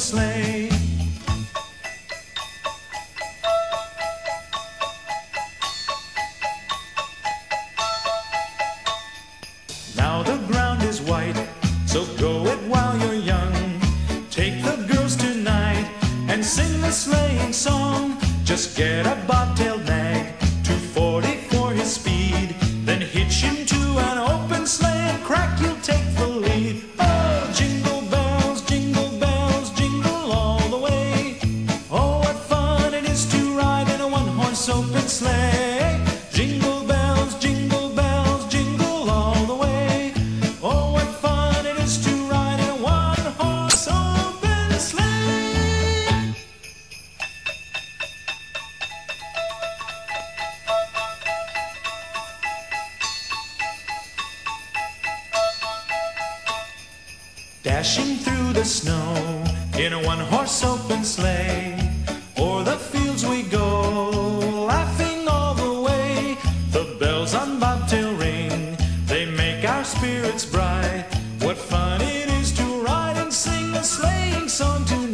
sleigh. Now the ground is white, so go it while you're young. Take the girls tonight and sing the sleighing song. Just get a bobtail Jingle bells, jingle bells, jingle all the way. Oh, what fun it is to ride in one horse open sleigh. Dashing through the snow in a one horse open sleigh. spirits bright. What fun it is to ride and sing a sleighing song to